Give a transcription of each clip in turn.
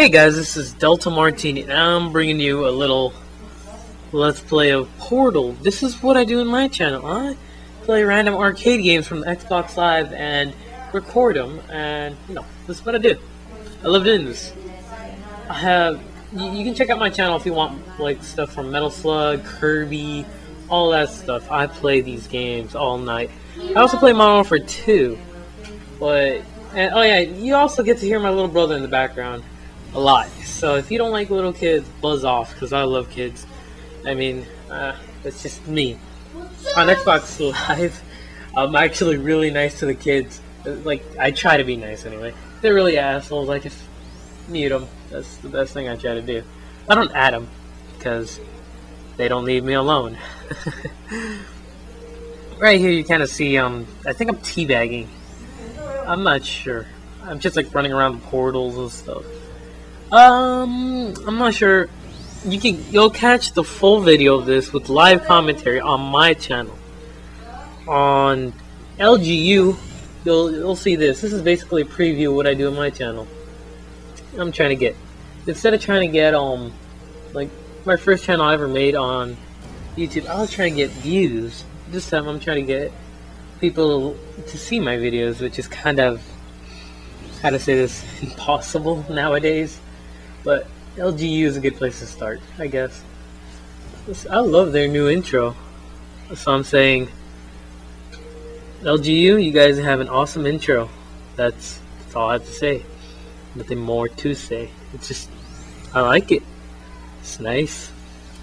Hey guys, this is Delta Martini, and I'm bringing you a little Let's Play of Portal. This is what I do in my channel. I play random arcade games from Xbox Live and record them, and, you know, this is what I do. I love doing this. I have, you, you can check out my channel if you want, like, stuff from Metal Slug, Kirby, all that stuff. I play these games all night. I also play Modern Warfare 2, but, and, oh yeah, you also get to hear my little brother in the background a lot. So if you don't like little kids, buzz off because I love kids. I mean, uh, it's just me. On Xbox Live, I'm actually really nice to the kids. Like I try to be nice anyway. They're really assholes. I just mute them. That's the best thing I try to do. I don't add them because they don't leave me alone. right here, you kind of see. Um, I think I'm teabagging. I'm not sure. I'm just like running around the portals and stuff. Um, I'm not sure. You can you'll catch the full video of this with live commentary on my channel. On LGU, you'll you'll see this. This is basically a preview of what I do on my channel. I'm trying to get instead of trying to get um like my first channel I ever made on YouTube, I was trying to get views. This time I'm trying to get people to see my videos, which is kind of how to say this impossible nowadays. But LGU is a good place to start, I guess. I love their new intro. So I'm saying, LGU, you guys have an awesome intro. That's, that's all I have to say. Nothing more to say. It's just, I like it. It's nice.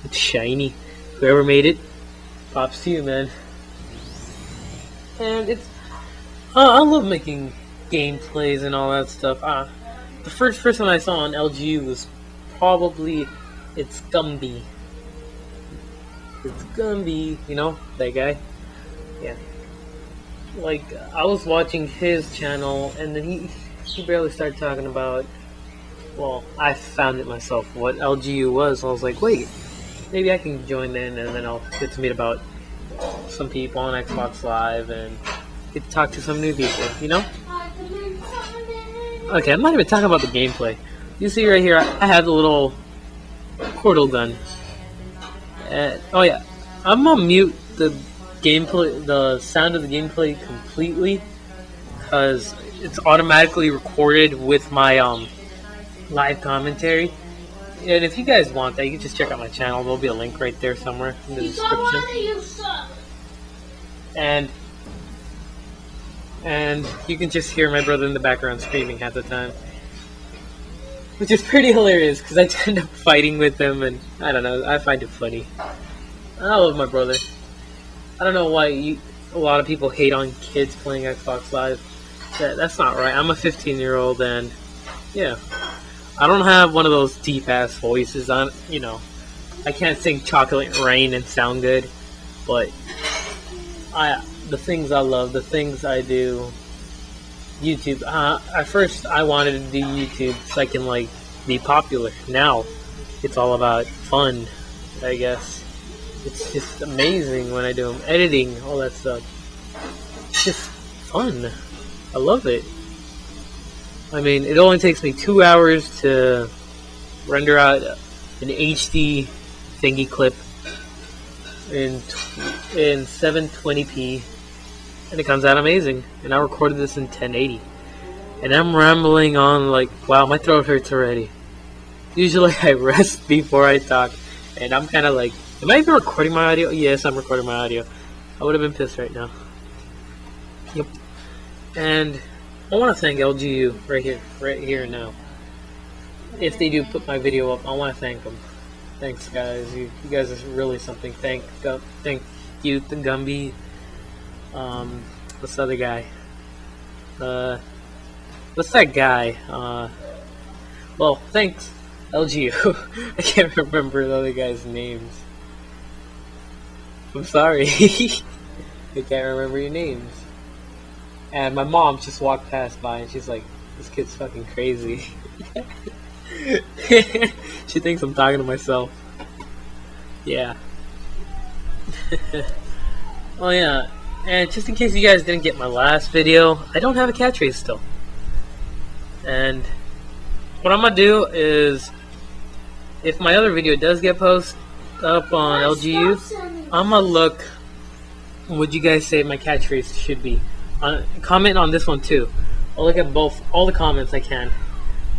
It's shiny. Whoever made it, props to you, man. And it's, uh, I love making gameplays and all that stuff. Uh, the first person I saw on LGU was probably it's Gumby. It's Gumby, you know that guy. Yeah. Like I was watching his channel, and then he he barely started talking about. Well, I found it myself what LGU was. I was like, wait, maybe I can join in, and then I'll get to meet about some people on Xbox Live and get to talk to some new people. You know. Okay, I'm not even talking about the gameplay. You see right here, I have the little portal gun. Uh, oh yeah, I'm gonna mute the gameplay, the sound of the gameplay completely, because it's automatically recorded with my um live commentary. And if you guys want that, you can just check out my channel. There'll be a link right there somewhere in the description. And and you can just hear my brother in the background screaming half the time. Which is pretty hilarious, because I end up fighting with him, and I don't know, I find it funny. I love my brother. I don't know why you, a lot of people hate on kids playing Xbox Live. That, that's not right. I'm a 15 year old, and yeah. I don't have one of those deep ass voices on, you know. I can't sing Chocolate Rain and sound good, but I the things I love, the things I do. YouTube. Uh, at first, I wanted to do YouTube so I can like be popular. Now, it's all about fun. I guess it's just amazing when I do them, editing, all that stuff. It's just fun. I love it. I mean, it only takes me two hours to render out an HD thingy clip in in 720p and it comes out amazing. And I recorded this in 1080. And I'm rambling on like, wow, my throat hurts already. Usually I rest before I talk, and I'm kind of like, am I even recording my audio? Yes, I'm recording my audio. I would have been pissed right now. Yep. And I want to thank LGU right here, right here now. If they do put my video up, I want to thank them. Thanks, guys. You, you guys are really something. Thank, thank you, the Gumby um, the other guy? Uh, what's that guy? Uh, well, thanks, LGU. I can't remember the other guy's names. I'm sorry. I can't remember your names. And my mom just walked past by and she's like, this kid's fucking crazy. she thinks I'm talking to myself. Yeah. oh yeah, and just in case you guys didn't get my last video, I don't have a catchphrase still. And what I'm gonna do is, if my other video does get posted up on LGU, I'm gonna look. What you guys say my catchphrase should be? Uh, comment on this one too. I'll look at both, all the comments I can,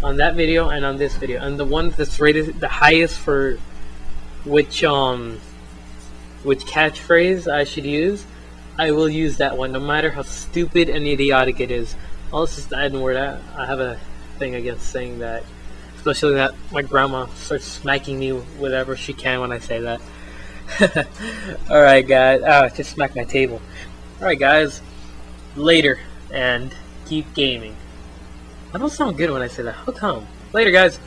on that video and on this video, and the one that's rated the highest for which um which catchphrase I should use. I will use that one, no matter how stupid and idiotic it is. I'll just add word. I, I have a thing against saying that, especially that my grandma starts smacking me whatever she can when I say that. Alright, guys. Oh, just smack my table. Alright, guys. Later, and keep gaming. I don't sound good when I say that. How come? Later, guys.